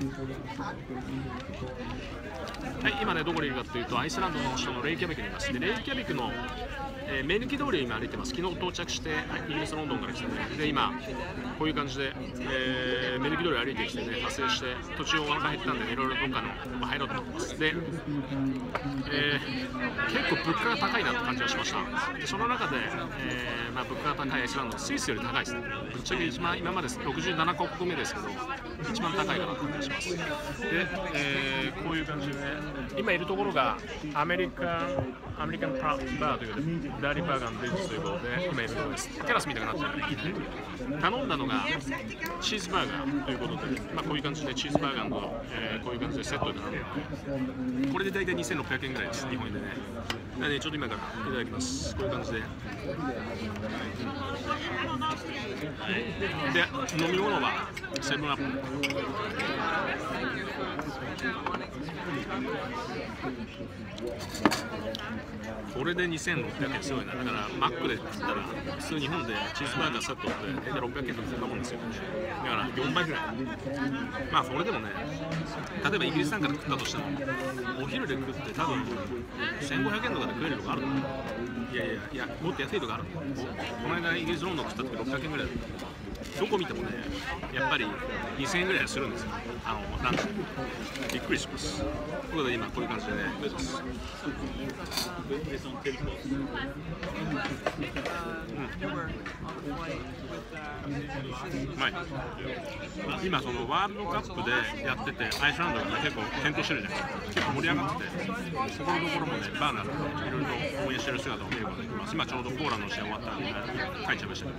はい今ねどこにいるかというとアイスランドの首都のレイキャビクにいます。でレイキャビクのえー、目抜き通りを今歩いてます。昨日到着してイギリスロンドンから来てね。で今こういう感じで、えー、目抜き通り歩いてきてね発生して途中お腹減ったんでねいろいろどっかのま入ろうと思ってます。で、えー、結構物価が高いなって感じがしました。でその中で、えーまあ、物価が高いアイスランドスイスより高いですね。ぶっちゃけ一番今まで67カ国目ですけど一番高いかなって感じがします。で、えー、こういう感じで、ね、今いるところがアメリカアメリカンバーというダーリーバーガンブリッジということで今いるところです。テラスみたいになってる頼んだのがチーズバーガーということで、まあ、こういう感じでチーズバーガーの、えー、こういう感じでセットで頼んでこれで大体2600円ぐらいです日本円でね。なのでちょっと今からいただきます。こういう感じで。で飲み物はセブンアップこれで2600円すごいなだからマックで食ったら普通日本でチーズバーガーセットって大体600円とかそんなもんですよ。だから4倍ぐらい。まあそれでもね例えばイギリスなんかで食ったとしてもお昼で食って多分1500円とかで食えるとかあるのいやいやいやもっと安いとかある。のこの間イギリスロンドン食った時600円ぐらいどこ見てもねやっぱり2000円ぐらいするんですよ。あのランチびっくりします。ということで今こういう感じでねうまい今そのワールドカップでやっててアイスランドが、ね、結構健闘してるじゃないですか結構盛り上がっててそこのところもねバーナーとかいろいろ応援してる姿を見ることができます。今ちょうどポーランドの試合終わったんで帰っちゃいましたけど